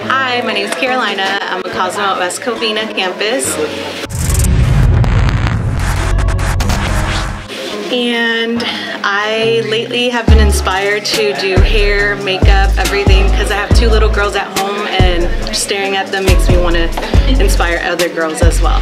Hi, my name is Carolina. I'm a Cosmo at West Covina campus. And I lately have been inspired to do hair, makeup, everything because I have two little girls at home and staring at them makes me want to inspire other girls as well.